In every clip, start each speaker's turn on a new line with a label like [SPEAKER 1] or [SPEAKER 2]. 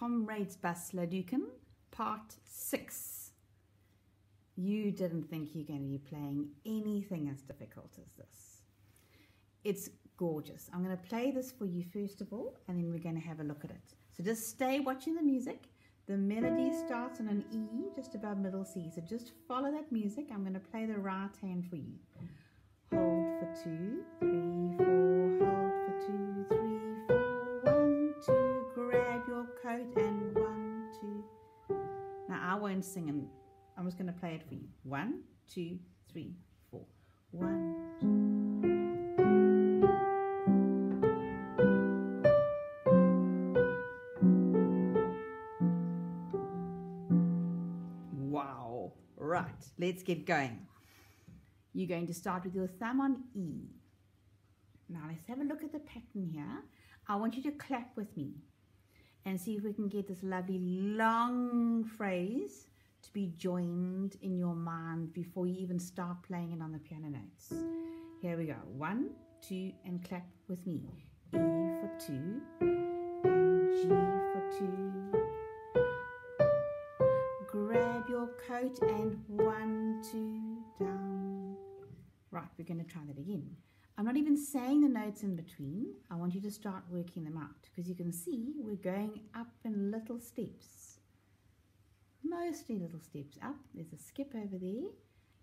[SPEAKER 1] Comrades Basleduken, part six. You didn't think you're going to be playing anything as difficult as this. It's gorgeous. I'm going to play this for you first of all, and then we're going to have a look at it. So just stay watching the music. The melody starts on an E, just above middle C. So just follow that music. I'm going to play the right hand for you. Hold for two, three, four, hold for two, three, Now sing and I'm just going to play it for you. One, two, three, four. One, two. Wow. Right, let's get going. You're going to start with your thumb on E. Now let's have a look at the pattern here. I want you to clap with me and see if we can get this lovely long phrase to be joined in your mind before you even start playing it on the piano notes. Here we go. One, two, and clap with me. E for two, and G for two. Grab your coat and one, two, down. Right, we're going to try that again. I'm not even saying the notes in between. I want you to start working them out because you can see we're going up in little steps. Mostly little steps up. There's a skip over there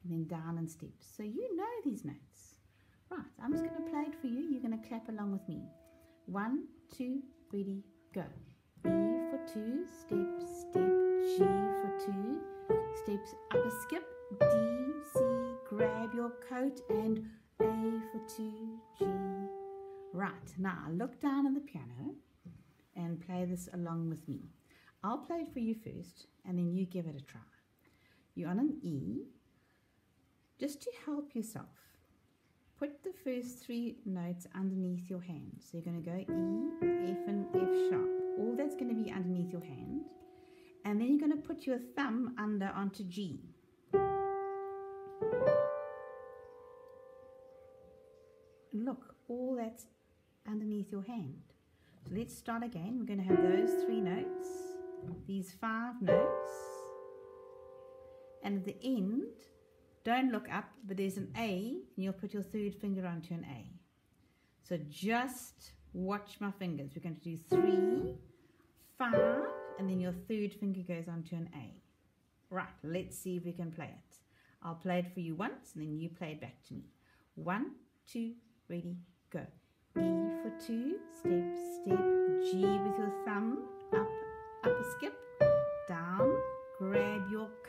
[SPEAKER 1] and then down in steps. So you know these notes. Right, I'm just going to play it for you. You're going to clap along with me. One, two, ready, go. E for two, step, step, G for two, steps up a skip, D, C, grab your coat and A for two, G. Right, now look down on the piano and play this along with me. I'll play it for you first and then you give it a try. You're on an E. Just to help yourself, put the first three notes underneath your hand. So you're going to go E, F and F sharp. All that's going to be underneath your hand. And then you're going to put your thumb under onto G. Look, all that's underneath your hand. So let's start again. We're going to have those three these five notes, and at the end, don't look up, but there's an A, and you'll put your third finger onto an A. So just watch my fingers. We're going to do three, five, and then your third finger goes onto an A. Right, let's see if we can play it. I'll play it for you once, and then you play it back to me. One, two, ready, go. E for two, step, step, G with your thumb,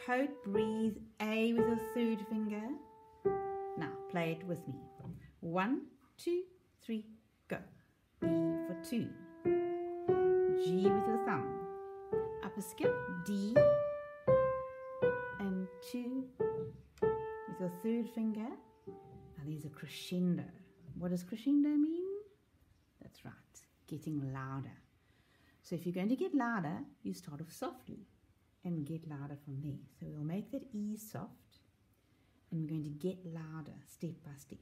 [SPEAKER 1] coat, breathe, A with your third finger. Now, play it with me. One, two, three, go. E for two, G with your thumb, up a skip, D, and two with your third finger. Now, these are crescendo. What does crescendo mean? That's right, getting louder. So if you're going to get louder, you start off softly and get louder from there. So we'll make that E soft and we're going to get louder step by step.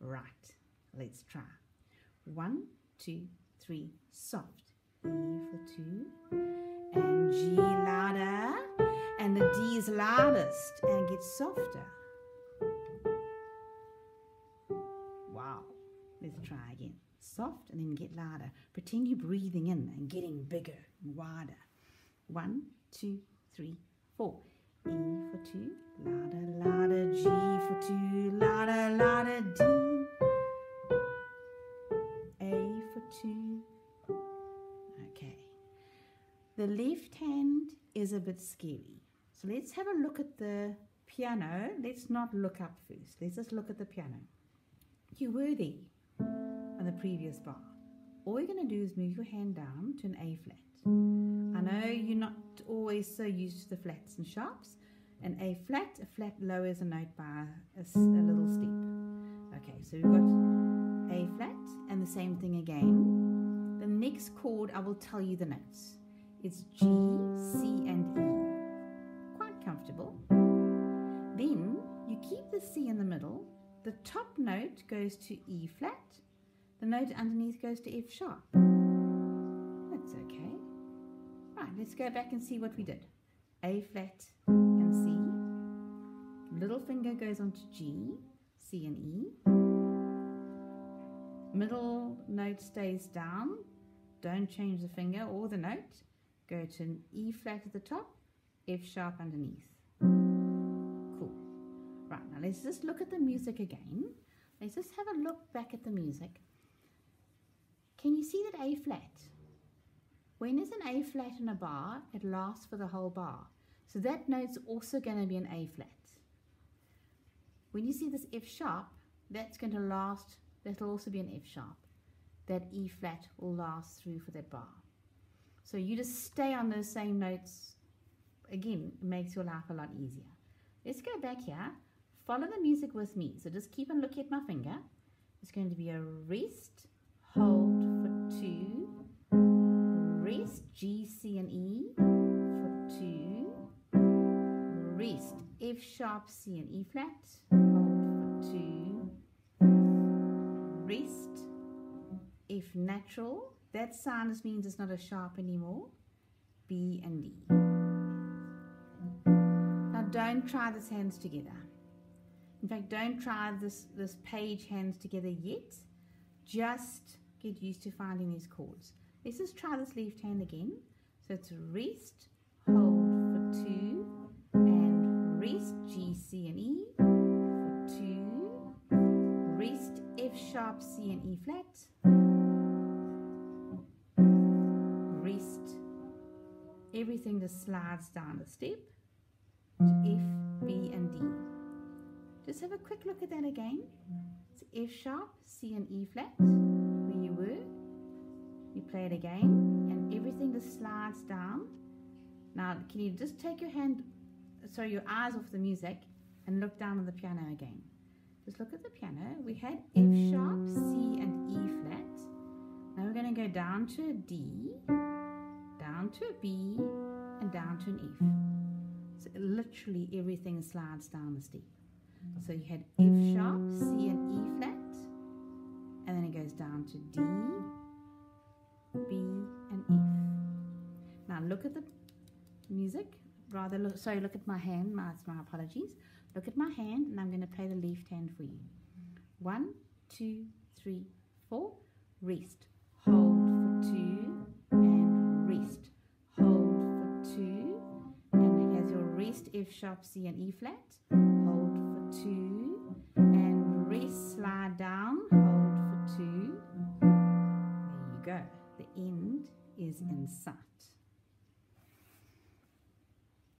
[SPEAKER 1] Right, let's try. One, two, three, soft. E for two and G louder and the D is loudest and gets softer. Wow, let's try again soft and then get louder. Pretend you're breathing in and getting bigger and wider. One, two, three, four. E for two, louder, da, G for two, la da la da, D. A for two. Okay. The left hand is a bit scary. So let's have a look at the piano. Let's not look up first. Let's just look at the piano. You were there on the previous bar. All you're going to do is move your hand down to an A flat. I know you're not always so used to the flats and sharps. An A flat, a flat lowers a note by a, a little step. Okay, so we've got A flat and the same thing again. The next chord, I will tell you the notes. It's G, C, and E. Quite comfortable. Then you keep the C in the middle. The top note goes to E flat the note underneath goes to F sharp. That's okay. Let's go back and see what we did. A flat and C. Little finger goes on to G, C and E. Middle note stays down. Don't change the finger or the note. Go to an E flat at the top, F sharp underneath. Cool. Right, now let's just look at the music again. Let's just have a look back at the music. Can you see that A flat? When there's an A flat in a bar, it lasts for the whole bar. So that note's also going to be an A flat. When you see this F sharp, that's going to last, that'll also be an F sharp. That E flat will last through for that bar. So you just stay on those same notes. Again, it makes your life a lot easier. Let's go back here. Follow the music with me. So just keep on looking at my finger. It's going to be a rest, hold C, and E for two, wrist, F sharp, C, and E flat, hold for two, wrist, F natural, that just means it's not a sharp anymore, B and D. Now don't try this hands together. In fact, don't try this, this page hands together yet. Just get used to finding these chords. Let's just try this left hand again. So it's rest, hold for two, and rest, G, C, and E for two, rest, F sharp, C, and E flat, rest, everything just slides down the step to F, B, and D. Just have a quick look at that again. It's F sharp, C and E flat, where you were. You play it again, and everything just slides down. Now, can you just take your hand, sorry, your eyes off the music, and look down on the piano again. Just look at the piano. We had F sharp, C and E flat. Now we're going to go down to a D, down to a B, and down to an F. So literally everything slides down the step. So you had F sharp, C and E flat, and then it goes down to D, B and F. Now look at the music, rather look, sorry, look at my hand, my, my apologies. Look at my hand and I'm going to play the left hand for you. One, two, three, four, rest, hold for two, and rest, hold for two, and it has your rest, F sharp, C and E flat, hold for two, and rest, slide down, end is in sight.